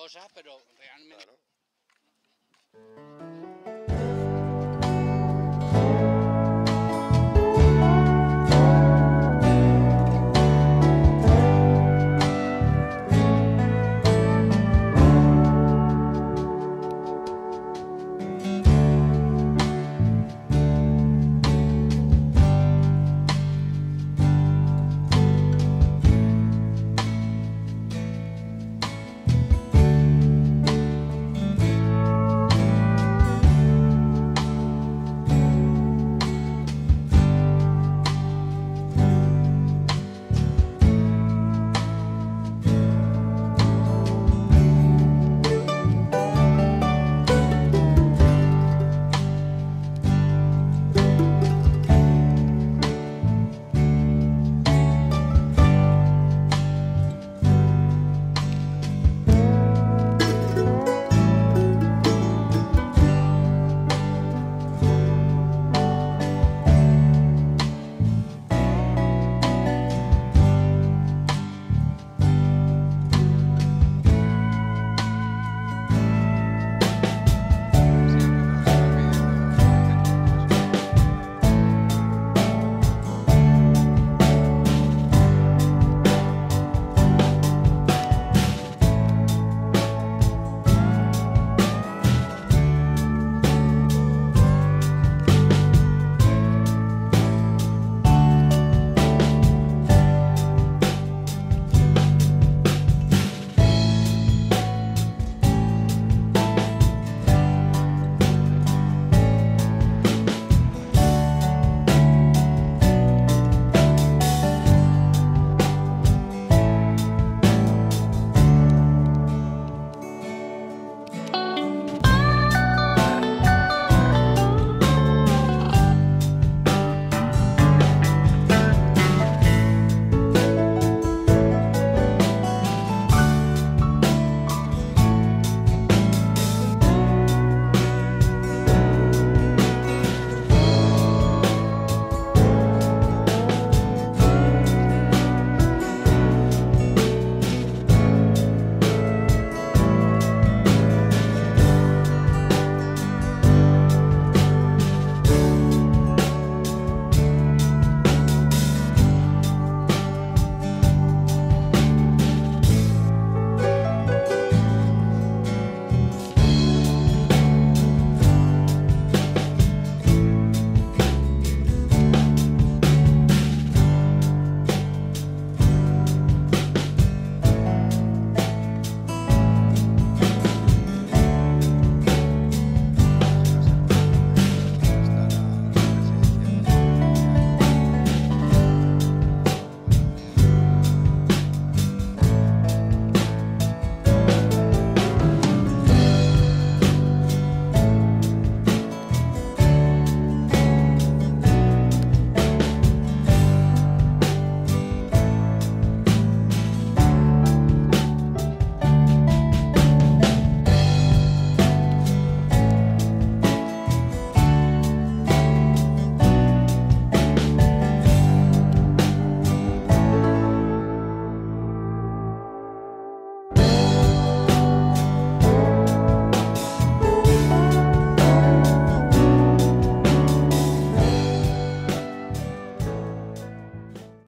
cosas, pero realmente... Claro.